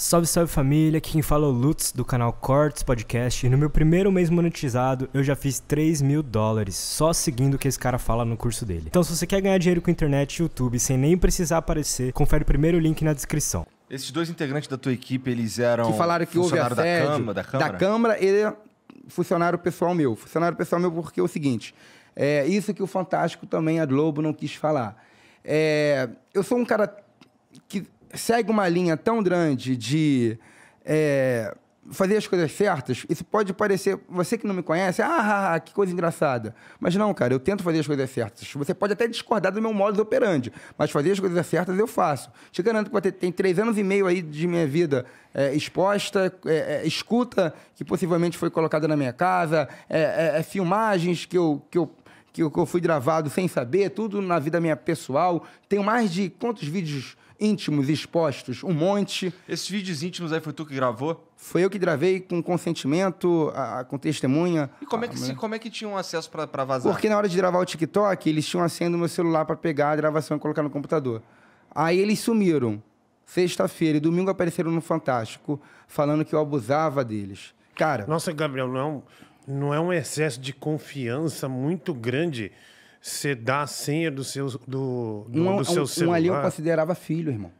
Salve, salve família, aqui quem fala é o Lutz do canal Cortes Podcast. E no meu primeiro mês monetizado, eu já fiz 3 mil dólares só seguindo o que esse cara fala no curso dele. Então, se você quer ganhar dinheiro com internet e YouTube sem nem precisar aparecer, confere o primeiro link na descrição. Esses dois integrantes da tua equipe, eles eram que falaram que houve funcionário assédio. da Câmara, da Câmara? Da Câmara, ele é funcionário pessoal meu. Funcionário pessoal meu porque é o seguinte, é isso que o Fantástico também, a Globo, não quis falar. É, eu sou um cara que segue uma linha tão grande de é, fazer as coisas certas. Isso pode parecer, você que não me conhece, ah, que coisa engraçada. Mas não, cara, eu tento fazer as coisas certas. Você pode até discordar do meu modus operandi, mas fazer as coisas certas eu faço. Te garanto que você tem três anos e meio aí de minha vida é, exposta, é, é, escuta que possivelmente foi colocada na minha casa, é, é, é filmagens que eu que eu, que eu fui gravado sem saber, tudo na vida minha pessoal. Tenho mais de quantos vídeos íntimos expostos? Um monte. Esses vídeos íntimos aí foi tu que gravou? Foi eu que gravei com consentimento, a- a- com testemunha. E como é que, A- se- como é que tinham acesso pra, pra vazar? Porque na hora de gravar o TikTok, eles tinham a senha do meu celular para pegar a gravação e colocar no computador. Aí eles sumiram. Sexta-feira e domingo apareceram no Fantástico, falando que eu abusava deles. Cara, Nossa, Gabriel, não é um, não é um excesso de confiança muito grande você dar a senha do seu, do, do, um, do seu um- celular? um ali eu considerava filho, irmão.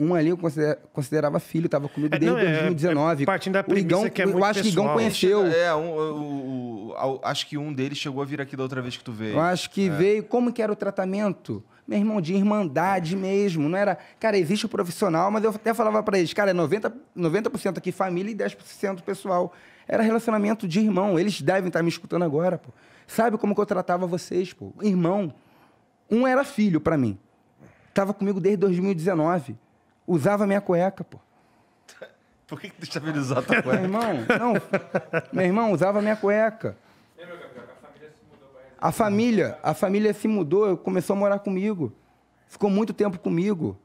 Um ali eu consider- considerava filho, tava comigo É, desde não, é- 2019. é partindo da o Igão, premissa que é eu muito acho que o Igão conheceu. É, um, o- o- o- acho que um deles chegou a vir aqui da outra vez que tu veio. Eu acho que veio. Como que era o tratamento? Meu irmão, de irmandade mesmo. Não era. Cara, existe o profissional, mas eu até falava pra eles, cara, é 90%, 90 aqui família e 10% pessoal. Era relacionamento de irmão. Eles devem estar me escutando agora, pô. Sabe como que eu tratava vocês, pô? Irmão. Um era filho pra mim. Tava comigo desde 2019. Usava minha cueca, pô. Por que, que tu estabilizou a tua Meu cueca? irmão, não. Meu irmão usava minha cueca. A família, a família se mudou, começou a morar comigo. Ficou muito tempo comigo.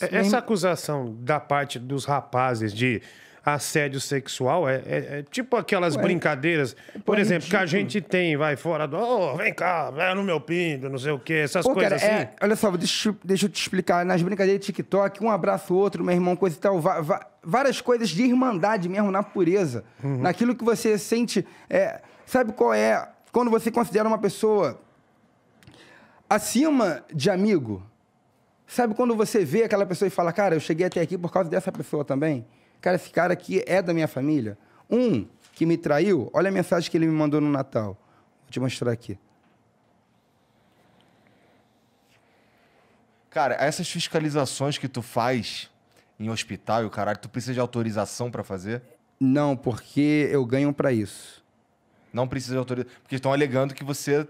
É- Essa acusação da parte dos rapazes de assédio sexual é, é- é tipo aquelas brincadeiras, por é exemplo, que a ridículo. gente tem, vai fora do. Ô, vem cá, vai no meu pinto, não sei o quê, essas Pô, coisas cara, assim. é, olha só, deixa, eu- deixa eu te explicar. Nas brincadeiras de TikTok, um abraça o outro, meu irmão, coisa e tal. va- va- várias coisas de irmandade mesmo, na pureza. Naquilo que você sente. é, sabe qual é? Quando você considera uma pessoa acima de amigo. Sabe quando você vê aquela pessoa e fala, cara, eu cheguei até aqui por causa dessa pessoa também? Cara, esse cara aqui é da minha família. Um que me traiu, olha a mensagem que ele me mandou no Natal. Vou te mostrar aqui. Cara, essas fiscalizações que tu faz em hospital e o caralho, tu precisa de autorização pra fazer? Não, porque eu ganho pra isso. Não precisa de autorização. Porque estão alegando que você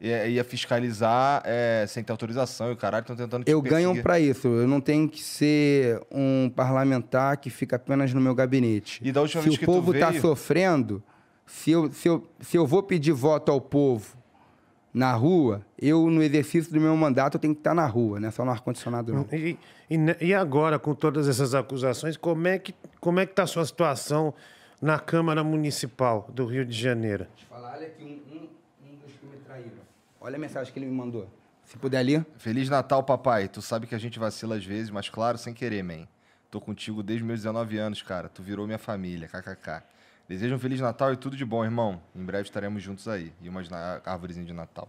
ia, ia fiscalizar é, sem ter autorização e o caralho estão tentando te Eu ganho pra isso. Eu não tenho que ser um parlamentar que fica apenas no meu gabinete. E da última se vez o que povo tá veio- sofrendo, se eu, se, eu, se eu vou pedir voto ao povo na rua, eu, no exercício do meu mandato, eu tenho que estar na rua, não é só no ar-condicionado, não. E, e e agora, com todas essas acusações, como é que como é que está a sua situação na Câmara Municipal do Rio de Janeiro? Te falar, olha aqui, um, um, traíram. Olha a mensagem que ele me mandou. Se puder ler. Feliz Natal, papai. Tu sabe que a gente vacila às vezes, mas claro, sem querer, man. Tô contigo desde meus 19 anos, cara. Tu virou minha família, kkk. Desejo um Feliz Natal e tudo de bom, irmão. Em breve estaremos juntos aí. E umas árvorezinhas de Natal.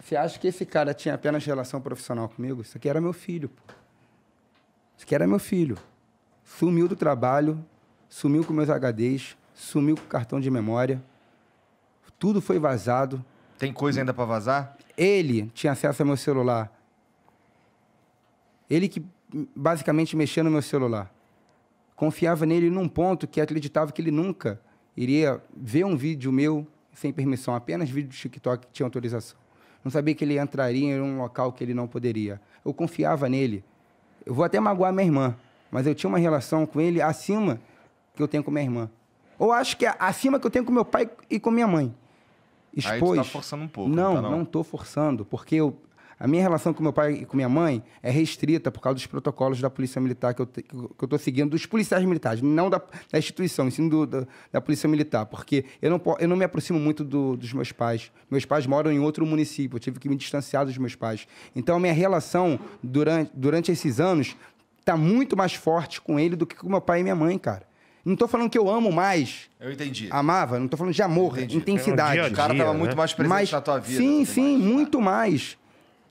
Você acha que esse cara tinha apenas relação profissional comigo? Isso aqui era meu filho, pô. Isso aqui era meu filho. Sumiu do trabalho, sumiu com meus HDs, sumiu com o cartão de memória. Tudo foi vazado. Tem coisa ainda pra vazar? Ele tinha acesso ao meu celular. Ele que basicamente mexia no meu celular. Confiava nele num ponto que acreditava que ele nunca iria ver um vídeo meu sem permissão, apenas vídeo do TikTok que tinha autorização. Não sabia que ele entraria em um local que ele não poderia. Eu confiava nele. Eu vou até magoar minha irmã, mas eu tinha uma relação com ele acima que eu tenho com minha irmã. Ou acho que é acima que eu tenho com meu pai e com minha mãe. Aí Expôs. tá forçando um pouco, Não, não tá, não? não estou forçando, porque eu, a minha relação com meu pai e com minha mãe é restrita por causa dos protocolos da Polícia Militar que eu te- que eu estou seguindo, dos policiais militares, não da, da instituição, sim do, da, da Polícia Militar, porque eu não, eu não me aproximo muito do- dos meus pais. Meus pais moram em outro município, eu tive que me distanciar dos meus pais. Então, a minha relação durante, durante esses anos tá muito mais forte com ele do que com meu pai e minha mãe, cara. Não tô falando que eu amo mais. Eu entendi. Amava, não tô falando de amor, intensidade. É um o cara tava né? muito mais presente Mas, na tua vida. Sim, sim, mais, muito mais.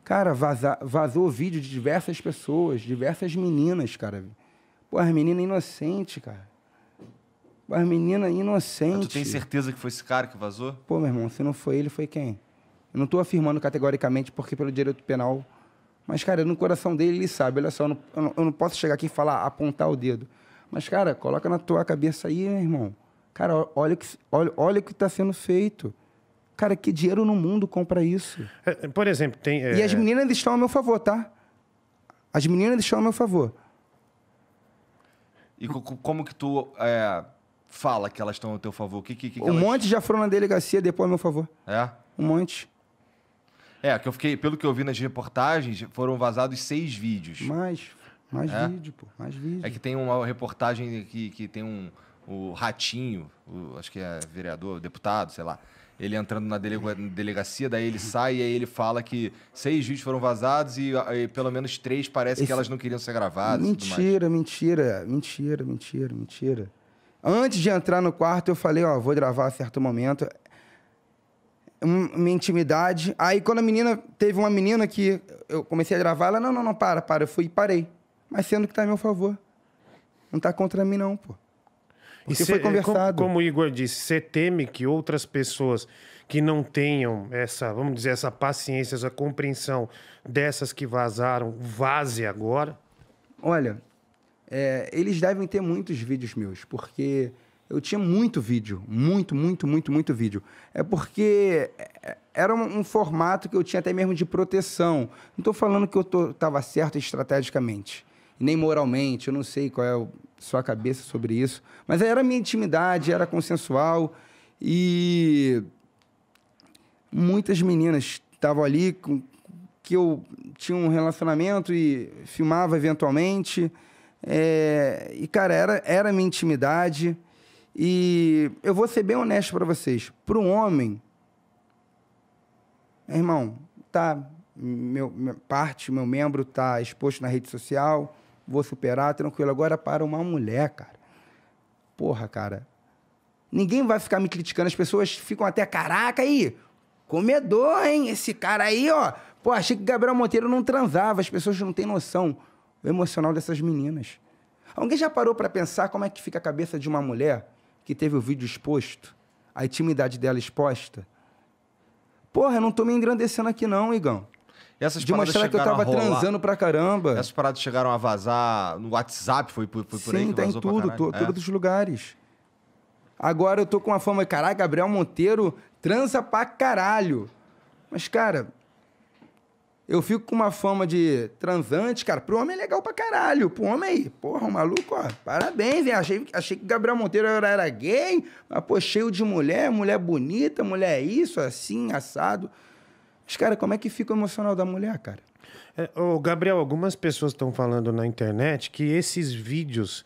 Cara, vaza, vazou vídeo de diversas pessoas, diversas meninas, cara. Pô, as meninas inocentes, cara. As meninas inocentes. tu tem certeza que foi esse cara que vazou? Pô, meu irmão, se não foi ele, foi quem? Eu não tô afirmando categoricamente porque pelo direito penal. Mas, cara, no coração dele, ele sabe. Olha só, eu não, eu não posso chegar aqui e falar, apontar o dedo. Mas, cara, coloca na tua cabeça aí, meu irmão. Cara, olha o que, olha, olha o que está sendo feito. Cara, que dinheiro no mundo compra isso? É, por exemplo, tem. É... E as meninas estão a meu favor, tá? As meninas estão a meu favor. E como que tu é, fala que elas estão a teu favor? Que, que, que um elas... monte já foram na delegacia depois a meu favor. É? Um monte. É, que eu fiquei, pelo que eu vi nas reportagens, foram vazados seis vídeos. Mais, mais é? vídeo, pô. Mais vídeo. É que tem uma reportagem que, que tem um. O Ratinho, o, acho que é vereador, deputado, sei lá. Ele entrando na delegacia, daí ele sai e aí ele fala que seis vídeos foram vazados e, e pelo menos três parece Esse... que elas não queriam ser gravadas. Mentira, mentira, mentira, mentira, mentira. Antes de entrar no quarto, eu falei, ó, vou gravar a certo momento. Minha intimidade. Aí quando a menina. Teve uma menina que eu comecei a gravar, ela, não, não, não, para, para. Eu fui e parei mas sendo que está a meu favor. Não está contra mim, não, pô. Porque e cê, foi conversado. Como, como, o Igor disse, você teme que outras pessoas que não tenham essa, vamos dizer, essa paciência, essa compreensão dessas que vazaram, vaze agora? Olha, é, eles devem ter muitos vídeos meus, porque eu tinha muito vídeo, muito, muito, muito, muito vídeo. É porque é, era um, um formato que eu tinha até mesmo de proteção. Não estou falando que eu estava certo estrategicamente nem moralmente, eu não sei qual é a sua cabeça sobre isso, mas era minha intimidade, era consensual e muitas meninas estavam ali com que eu tinha um relacionamento e filmava eventualmente. É, e, cara, era, era minha intimidade. E eu vou ser bem honesto para vocês. Para um homem, irmão, tá, meu, parte, meu membro tá exposto na rede social, vou superar, tranquilo. Agora para uma mulher, cara. Porra, cara. Ninguém vai ficar me criticando, as pessoas ficam até, caraca aí, comedor, hein? Esse cara aí, ó. Pô, achei que Gabriel Monteiro não transava, as pessoas não têm noção o emocional dessas meninas. Alguém já parou para pensar como é que fica a cabeça de uma mulher que teve o vídeo exposto, a intimidade dela exposta? Porra, eu não tô me engrandecendo aqui não, Igão. Essas de mostrar que eu tava transando pra caramba. Essas paradas chegaram a vazar no WhatsApp, foi, foi, foi por aí Sim, que tá em tudo, to, é. todos os lugares. Agora eu tô com uma fama, caralho, Gabriel Monteiro transa pra caralho. Mas, cara, eu fico com uma fama de transante, cara. Pro homem é legal pra caralho. Pro homem aí, porra, um maluco, ó. Parabéns, hein? Achei, achei que Gabriel Monteiro era, era gay, mas, pô, cheio de mulher, mulher bonita, mulher isso, assim, assado. Mas, cara, como é que fica o emocional da mulher, cara? É, ô, Gabriel, algumas pessoas estão falando na internet que esses vídeos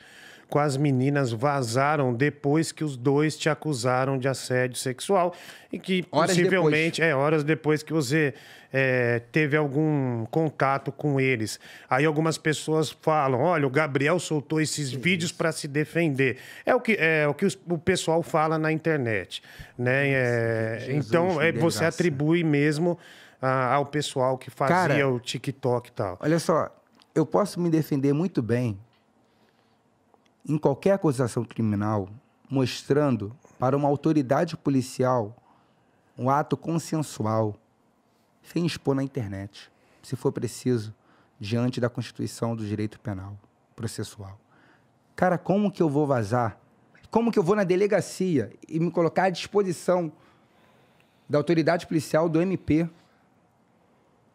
com as meninas vazaram depois que os dois te acusaram de assédio sexual e que horas possivelmente depois. é horas depois que você é, teve algum contato com eles. Aí algumas pessoas falam: olha, o Gabriel soltou esses vídeos para se defender. É o que, é, o, que o pessoal fala na internet. Né? É, então, é, você atribui mesmo a, ao pessoal que fazia Cara, o TikTok e tal. Olha só, eu posso me defender muito bem em qualquer acusação criminal mostrando para uma autoridade policial um ato consensual sem expor na internet, se for preciso, diante da Constituição do Direito Penal Processual. Cara, como que eu vou vazar? Como que eu vou na delegacia e me colocar à disposição da autoridade policial do MP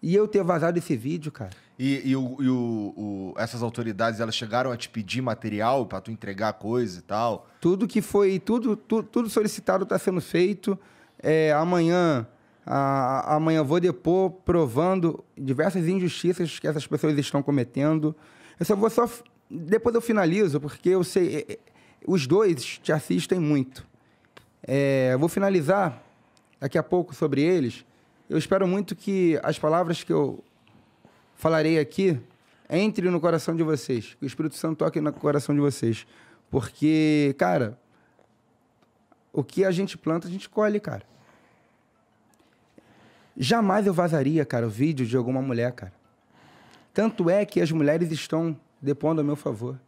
e eu ter vazado esse vídeo, cara? E, e, o, e o, o, essas autoridades, elas chegaram a te pedir material para tu entregar coisa e tal? Tudo que foi, tudo, tudo, tudo solicitado está sendo feito. É, amanhã ah, amanhã vou depor provando diversas injustiças que essas pessoas estão cometendo. Eu só vou só. Depois eu finalizo, porque eu sei. É, é, os dois te assistem muito. É, vou finalizar daqui a pouco sobre eles. Eu espero muito que as palavras que eu falarei aqui entre no coração de vocês. Que o Espírito Santo toque no coração de vocês. Porque, cara, o que a gente planta, a gente colhe, cara. Jamais eu vazaria, cara, o vídeo de alguma mulher, cara. Tanto é que as mulheres estão depondo a meu favor.